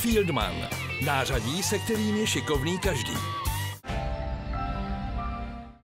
Fieldman. Nářadí, se kterým je šikovný každý.